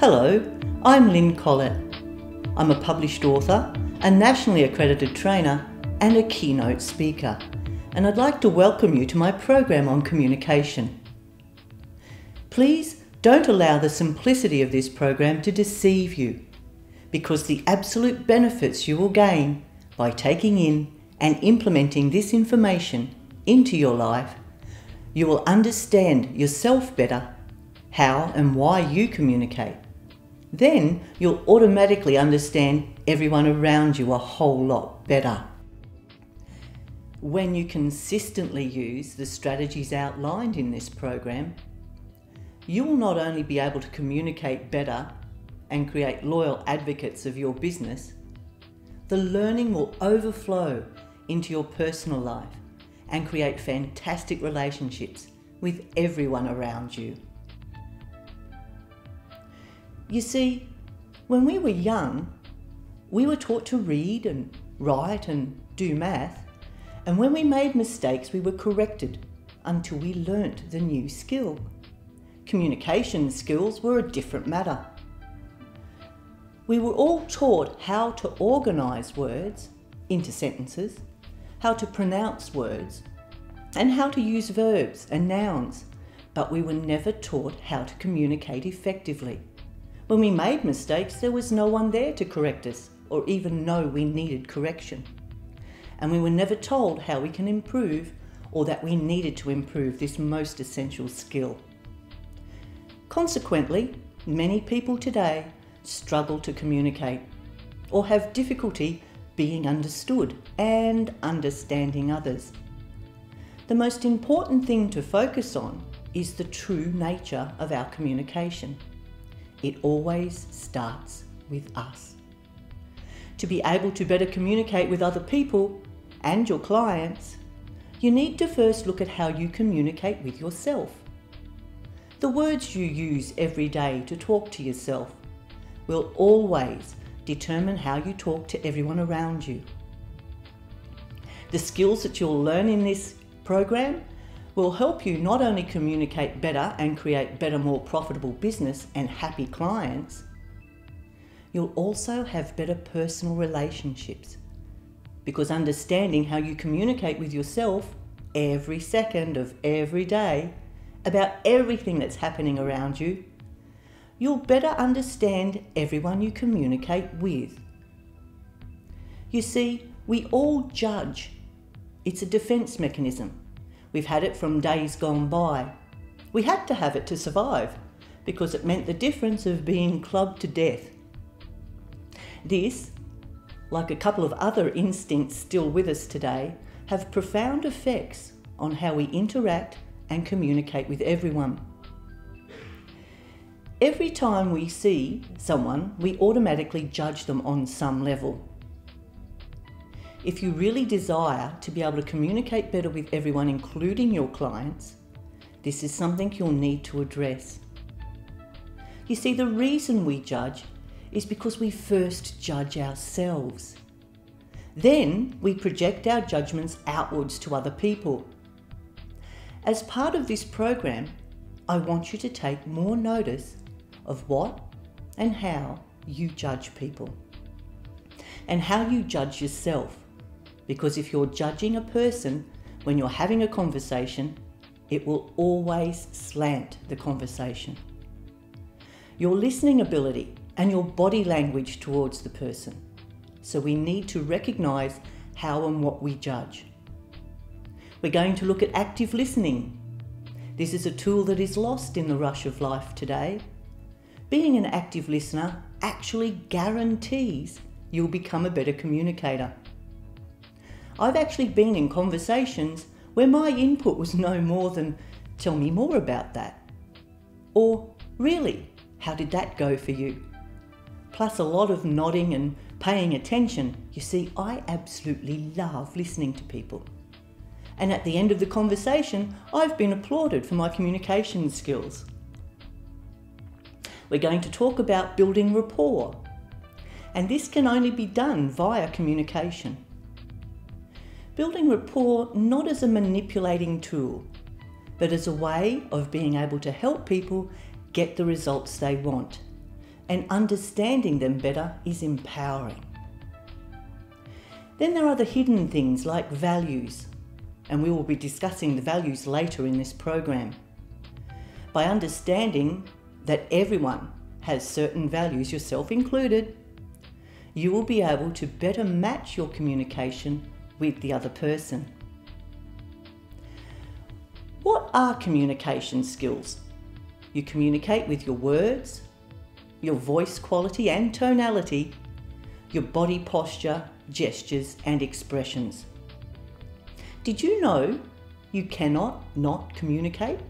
Hello, I'm Lyn Collett. I'm a published author, a nationally accredited trainer, and a keynote speaker, and I'd like to welcome you to my program on communication. Please don't allow the simplicity of this program to deceive you, because the absolute benefits you will gain by taking in and implementing this information into your life, you will understand yourself better, how and why you communicate. Then you'll automatically understand everyone around you a whole lot better. When you consistently use the strategies outlined in this program, you will not only be able to communicate better and create loyal advocates of your business, the learning will overflow into your personal life and create fantastic relationships with everyone around you. You see, when we were young, we were taught to read and write and do math, and when we made mistakes, we were corrected until we learnt the new skill. Communication skills were a different matter. We were all taught how to organise words into sentences, how to pronounce words, and how to use verbs and nouns, but we were never taught how to communicate effectively. When we made mistakes, there was no one there to correct us or even know we needed correction. And we were never told how we can improve or that we needed to improve this most essential skill. Consequently, many people today struggle to communicate or have difficulty being understood and understanding others. The most important thing to focus on is the true nature of our communication. It always starts with us. To be able to better communicate with other people and your clients, you need to first look at how you communicate with yourself. The words you use every day to talk to yourself will always determine how you talk to everyone around you. The skills that you'll learn in this program will help you not only communicate better and create better, more profitable business and happy clients, you'll also have better personal relationships. Because understanding how you communicate with yourself every second of every day about everything that's happening around you, you'll better understand everyone you communicate with. You see, we all judge. It's a defense mechanism We've had it from days gone by. We had to have it to survive because it meant the difference of being clubbed to death. This, like a couple of other instincts still with us today, have profound effects on how we interact and communicate with everyone. Every time we see someone, we automatically judge them on some level. If you really desire to be able to communicate better with everyone, including your clients, this is something you'll need to address. You see, the reason we judge is because we first judge ourselves. Then we project our judgments outwards to other people. As part of this program, I want you to take more notice of what and how you judge people and how you judge yourself. Because if you're judging a person when you're having a conversation, it will always slant the conversation. Your listening ability and your body language towards the person. So we need to recognize how and what we judge. We're going to look at active listening. This is a tool that is lost in the rush of life today. Being an active listener actually guarantees you'll become a better communicator. I've actually been in conversations where my input was no more than, tell me more about that. Or, really, how did that go for you? Plus a lot of nodding and paying attention. You see, I absolutely love listening to people. And at the end of the conversation, I've been applauded for my communication skills. We're going to talk about building rapport. And this can only be done via communication. Building rapport not as a manipulating tool, but as a way of being able to help people get the results they want. and understanding them better is empowering. Then there are the hidden things like values, and we will be discussing the values later in this program. By understanding that everyone has certain values, yourself included, you will be able to better match your communication with the other person. What are communication skills? You communicate with your words, your voice quality and tonality, your body posture, gestures, and expressions. Did you know you cannot not communicate?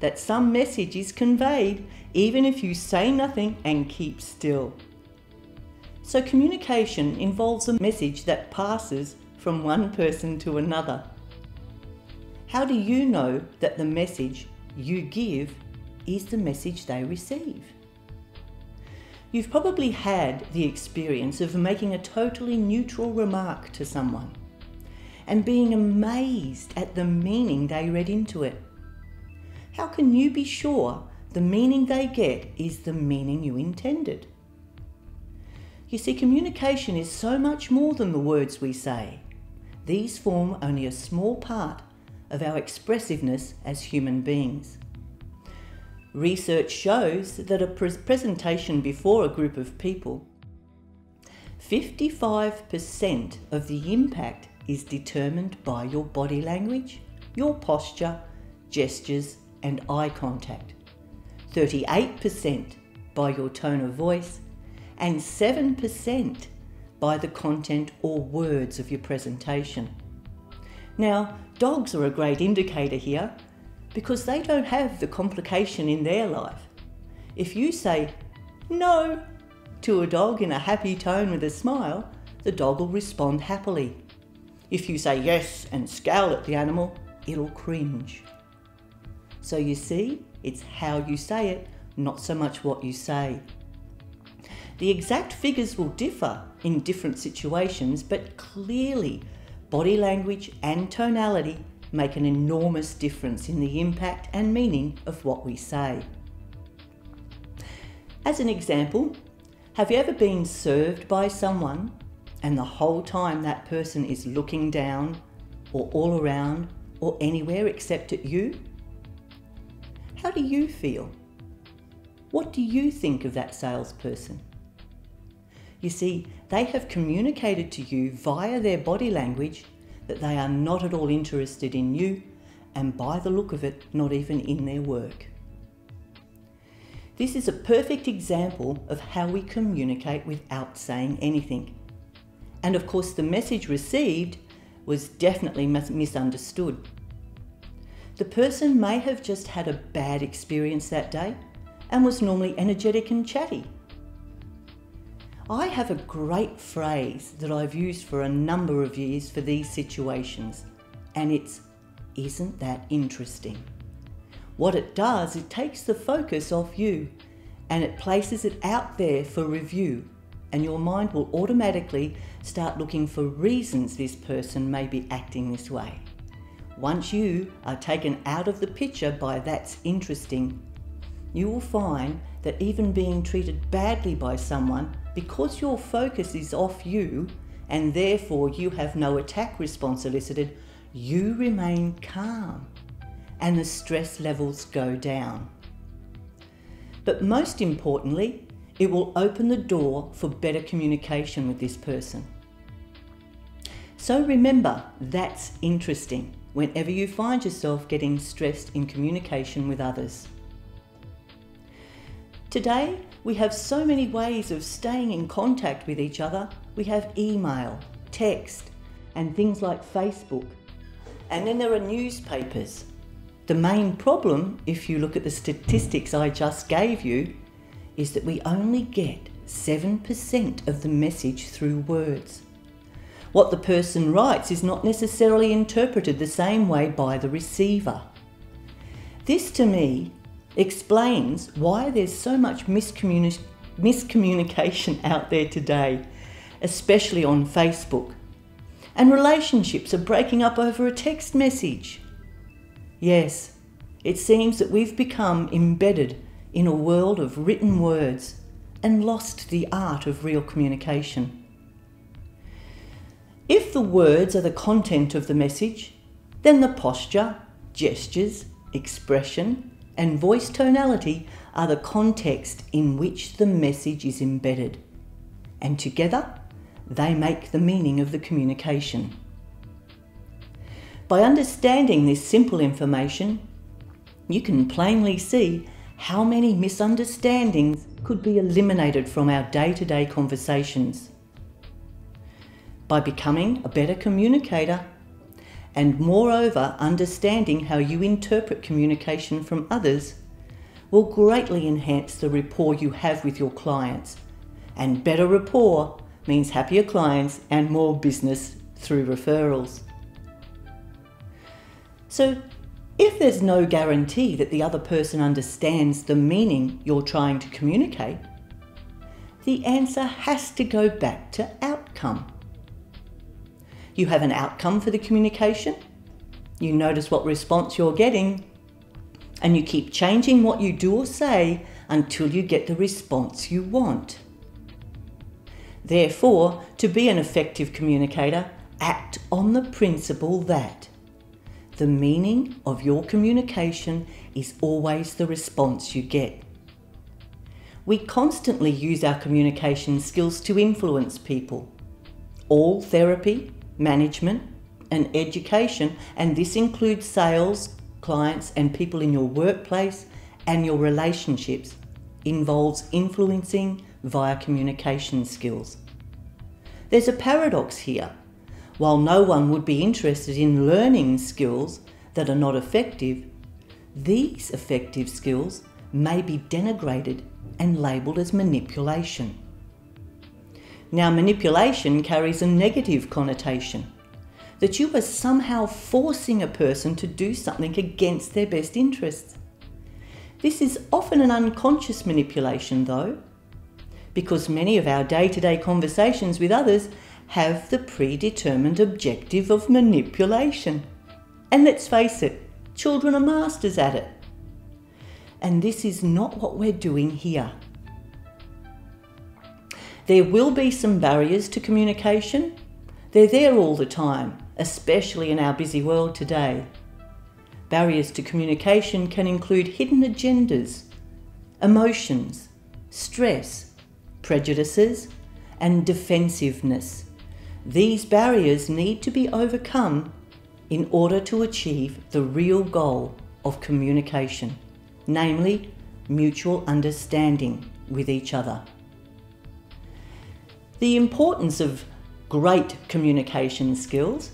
That some message is conveyed even if you say nothing and keep still. So, communication involves a message that passes from one person to another. How do you know that the message you give is the message they receive? You've probably had the experience of making a totally neutral remark to someone and being amazed at the meaning they read into it. How can you be sure the meaning they get is the meaning you intended? You see, communication is so much more than the words we say. These form only a small part of our expressiveness as human beings. Research shows that a pre- presentation before a group of people, 55% of the impact is determined by your body language, your posture, gestures, and eye contact, 38% by your tone of voice, and 7% by the content or words of your presentation. Now, dogs are a great indicator here because they don't have the complication in their life. If you say no to a dog in a happy tone with a smile, the dog will respond happily. If you say yes and scowl at the animal, it'll cringe. So you see, it's how you say it, not so much what you say. The exact figures will differ in different situations, but clearly, body language and tonality make an enormous difference in the impact and meaning of what we say. As an example, have you ever been served by someone and the whole time that person is looking down or all around or anywhere except at you? How do you feel? What do you think of that salesperson? You see, they have communicated to you via their body language that they are not at all interested in you, and by the look of it, not even in their work. This is a perfect example of how we communicate without saying anything. And of course, the message received was definitely misunderstood. The person may have just had a bad experience that day and was normally energetic and chatty I have a great phrase that I've used for a number of years for these situations, and it's isn't that interesting? What it does, it takes the focus off you and it places it out there for review, and your mind will automatically start looking for reasons this person may be acting this way. Once you are taken out of the picture by that's interesting, you will find that even being treated badly by someone because your focus is off you and therefore you have no attack response elicited, you remain calm and the stress levels go down. But most importantly, it will open the door for better communication with this person. So remember, that's interesting whenever you find yourself getting stressed in communication with others. Today, we have so many ways of staying in contact with each other. We have email, text, and things like Facebook. And then there are newspapers. The main problem, if you look at the statistics I just gave you, is that we only get 7% of the message through words. What the person writes is not necessarily interpreted the same way by the receiver. This to me explains why there's so much miscommuni- miscommunication out there today, especially on Facebook. And relationships are breaking up over a text message. Yes, it seems that we've become embedded in a world of written words and lost the art of real communication. If the words are the content of the message, then the posture, gestures, expression, and voice tonality are the context in which the message is embedded. And together, they make the meaning of the communication. By understanding this simple information, you can plainly see how many misunderstandings could be eliminated from our day to day conversations. By becoming a better communicator and, moreover, understanding how you interpret communication from others will greatly enhance the rapport you have with your clients. And better rapport means happier clients and more business through referrals. So, if there's no guarantee that the other person understands the meaning you're trying to communicate, the answer has to go back to outcome. You have an outcome for the communication, you notice what response you're getting, and you keep changing what you do or say until you get the response you want. Therefore, to be an effective communicator, act on the principle that the meaning of your communication is always the response you get. We constantly use our communication skills to influence people. All therapy, management, and education, and this includes sales, clients, and people in your workplace and your relationships, involves influencing via communication skills. There's a paradox here. While no one would be interested in learning skills that are not effective, these effective skills may be denigrated and labelled as manipulation. Now, manipulation carries a negative connotation that you are somehow forcing a person to do something against their best interests. This is often an unconscious manipulation, though, because many of our day to day conversations with others have the predetermined objective of manipulation. And let's face it, children are masters at it. And this is not what we're doing here. There will be some barriers to communication. They're there all the time, especially in our busy world today. Barriers to communication can include hidden agendas, emotions, stress, prejudices, and defensiveness. These barriers need to be overcome in order to achieve the real goal of communication, namely mutual understanding with each other. The importance of great communication skills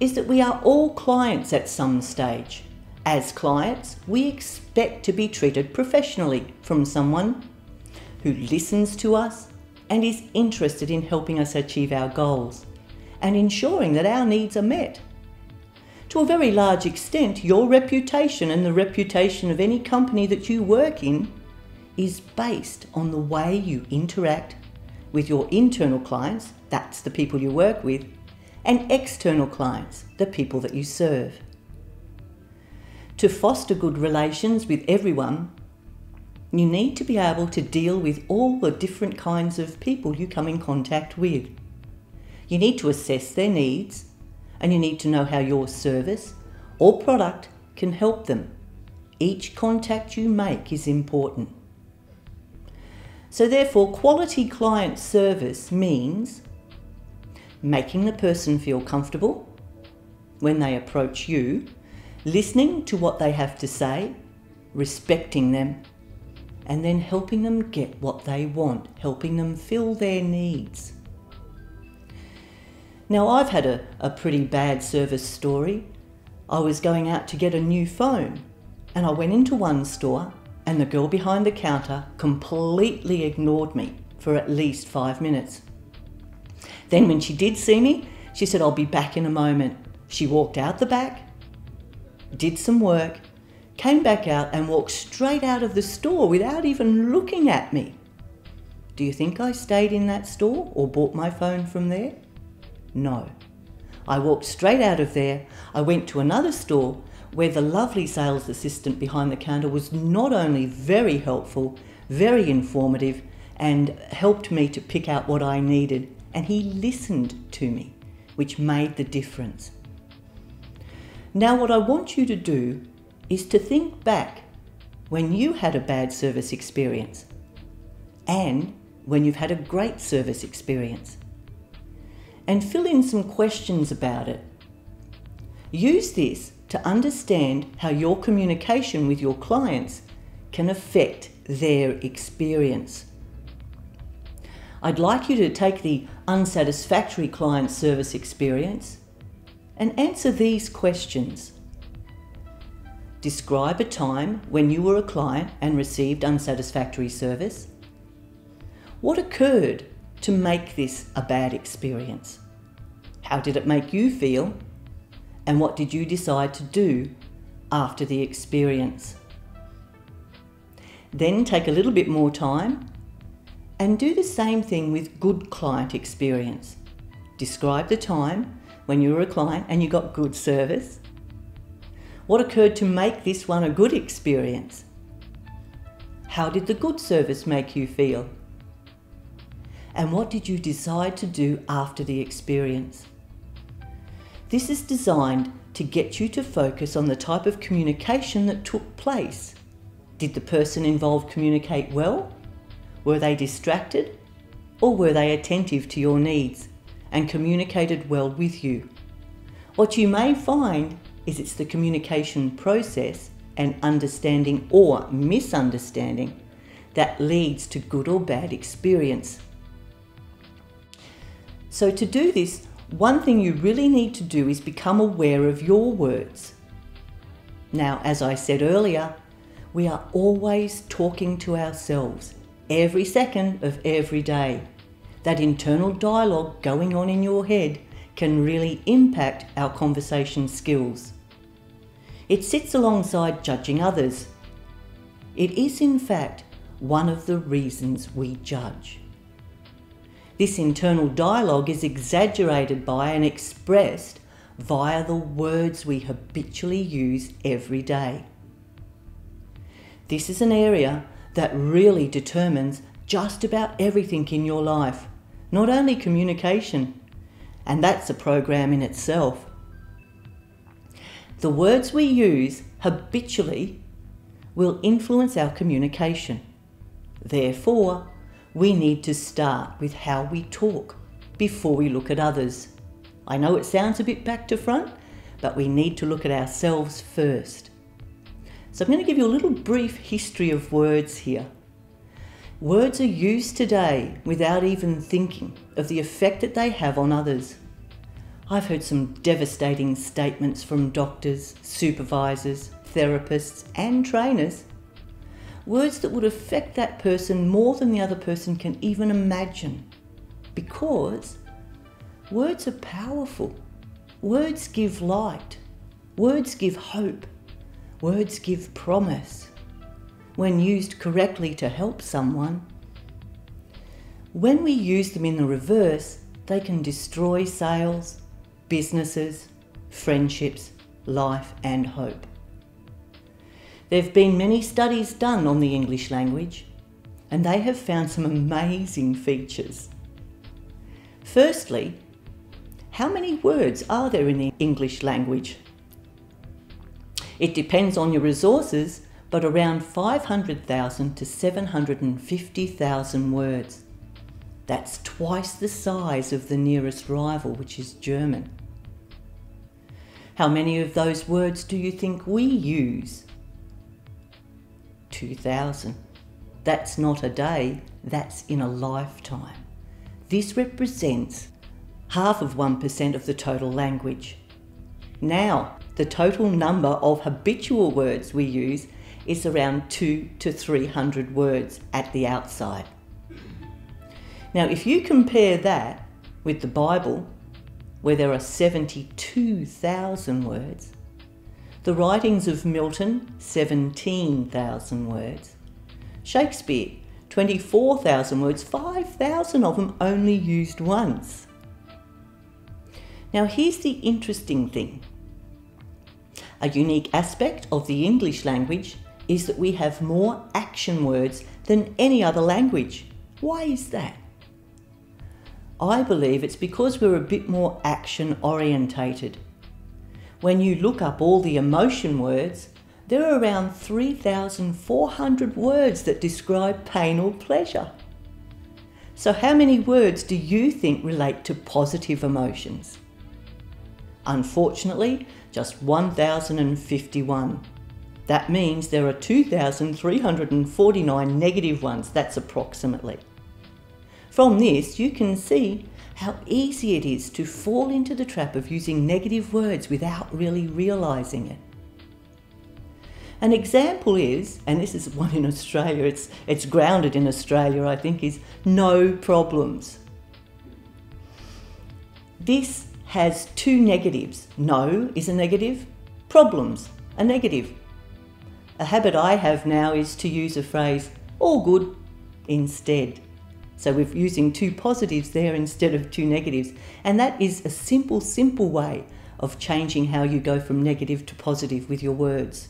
is that we are all clients at some stage. As clients, we expect to be treated professionally from someone who listens to us and is interested in helping us achieve our goals and ensuring that our needs are met. To a very large extent, your reputation and the reputation of any company that you work in is based on the way you interact with your internal clients, that's the people you work with, and external clients, the people that you serve. To foster good relations with everyone, you need to be able to deal with all the different kinds of people you come in contact with. You need to assess their needs and you need to know how your service or product can help them. Each contact you make is important. So, therefore, quality client service means making the person feel comfortable when they approach you, listening to what they have to say, respecting them, and then helping them get what they want, helping them fill their needs. Now, I've had a, a pretty bad service story. I was going out to get a new phone, and I went into one store, and the girl behind the counter completely ignored me for at least five minutes. Then, when she did see me, she said, I'll be back in a moment. She walked out the back, did some work, came back out, and walked straight out of the store without even looking at me. Do you think I stayed in that store or bought my phone from there? No. I walked straight out of there. I went to another store where the lovely sales assistant behind the counter was not only very helpful, very informative, and helped me to pick out what I needed. And he listened to me, which made the difference. Now, what I want you to do is to think back when you had a bad service experience and when you've had a great service experience. And fill in some questions about it. Use this to understand how your communication with your clients can affect their experience. I'd like you to take the unsatisfactory client service experience and answer these questions. Describe a time when you were a client and received unsatisfactory service. What occurred to make this a bad experience? How did it make you feel? And what did you decide to do after the experience? Then take a little bit more time and do the same thing with good client experience. Describe the time when you were a client and you got good service? What occurred to make this one a good experience? How did the good service make you feel? And what did you decide to do after the experience? This is designed to get you to focus on the type of communication that took place. Did the person involved communicate well? Were they distracted? Or were they attentive to your needs? and communicated well with you. What you may find is it's the communication process and understanding or misunderstanding that leads to good or bad experience. So, to do this, one thing you really need to do is become aware of your words. Now, as I said earlier, we are always talking to ourselves every second of every day that internal dialogue going on in your head can really impact our conversation skills. It sits alongside judging others. It is, in fact, one of the reasons we judge. This internal dialogue is exaggerated by and expressed via the words we habitually use every day. This is an area that really determines just about everything in your life not only communication, and that's a program in itself. The words we use habitually will influence our communication. Therefore, we need to start with how we talk before we look at others. I know it sounds a bit back to front, but we need to look at ourselves first. So I'm going to give you a little brief history of words here. Words are used today without even thinking of the effect that they have on others. I've heard some devastating statements from doctors, supervisors, therapists, and trainers. Words that would affect that person more than the other person can even imagine. Because words are powerful. Words give light. Words give hope. Words give promise when used correctly to help someone. When we use them in the reverse, they can destroy sales, businesses, friendships, life, and hope. There have been many studies done on the English language, and they have found some amazing features. Firstly, how many words are there in the English language? It depends on your resources but around 500,000 to 750,000 words. That's twice the size of the nearest rival, which is German. How many of those words do you think we use? 2,000. That's not a day, that's in a lifetime. This represents half of 1% of the total language. Now, the total number of habitual words we use is around two to 300 words at the outside. Now, if you compare that with the Bible, where there are 72,000 words, the writings of Milton, 17,000 words, Shakespeare, 24,000 words, 5,000 of them only used once. Now, here's the interesting thing. A unique aspect of the English language is that we have more action words than any other language. Why is that? I believe it's because we're a bit more action orientated. When you look up all the emotion words, there are around 3,400 words that describe pain or pleasure. So, how many words do you think relate to positive emotions? Unfortunately, just 1,051. That means there are 2,349 negative ones, that's approximately. From this, you can see how easy it is to fall into the trap of using negative words without really realising it. An example is, and this is one in Australia, it's, it's grounded in Australia, I think, is no problems. This has two negatives. No is a negative, problems a negative. A habit I have now is to use a phrase, all good, instead. So we're using two positives there instead of two negatives. And that is a simple, simple way of changing how you go from negative to positive with your words.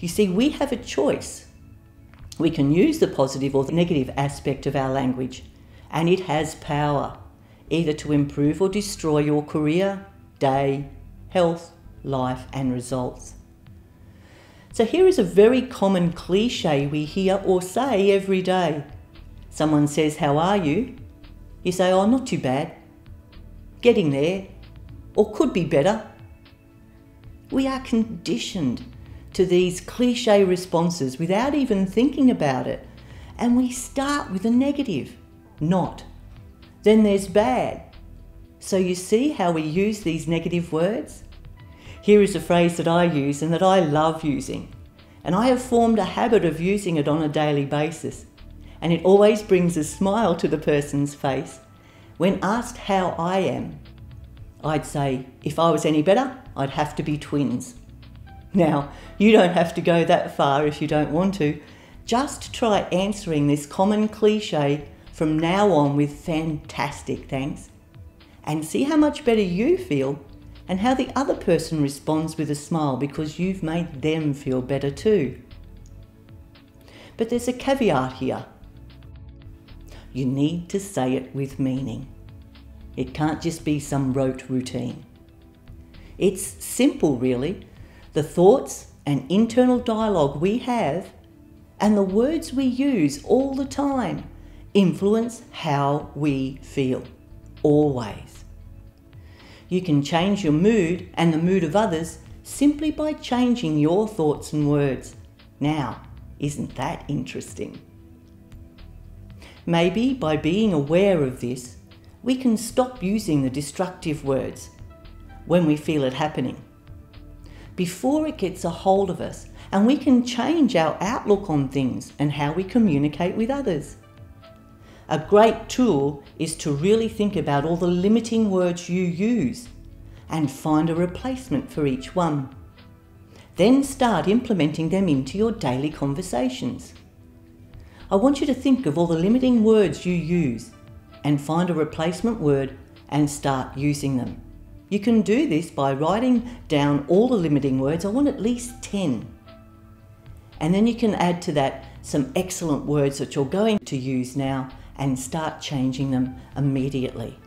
You see, we have a choice. We can use the positive or the negative aspect of our language, and it has power either to improve or destroy your career, day, health, life, and results. So, here is a very common cliche we hear or say every day. Someone says, How are you? You say, Oh, not too bad. Getting there, or could be better. We are conditioned to these cliche responses without even thinking about it. And we start with a negative, not. Then there's bad. So you see how we use these negative words? Here is a phrase that I use and that I love using. And I have formed a habit of using it on a daily basis. And it always brings a smile to the person's face. When asked how I am, I'd say, if I was any better, I'd have to be twins. Now, you don't have to go that far if you don't want to. Just try answering this common cliche from now on with fantastic thanks and see how much better you feel and how the other person responds with a smile because you've made them feel better too. But there's a caveat here. You need to say it with meaning. It can't just be some rote routine. It's simple, really the thoughts and internal dialogue we have and the words we use all the time influence how we feel, always. You can change your mood and the mood of others simply by changing your thoughts and words. Now, isn't that interesting? Maybe by being aware of this, we can stop using the destructive words when we feel it happening before it gets a hold of us, and we can change our outlook on things and how we communicate with others. A great tool is to really think about all the limiting words you use and find a replacement for each one. Then start implementing them into your daily conversations. I want you to think of all the limiting words you use and find a replacement word and start using them. You can do this by writing down all the limiting words. I want at least 10. And then you can add to that some excellent words that you're going to use now and start changing them immediately.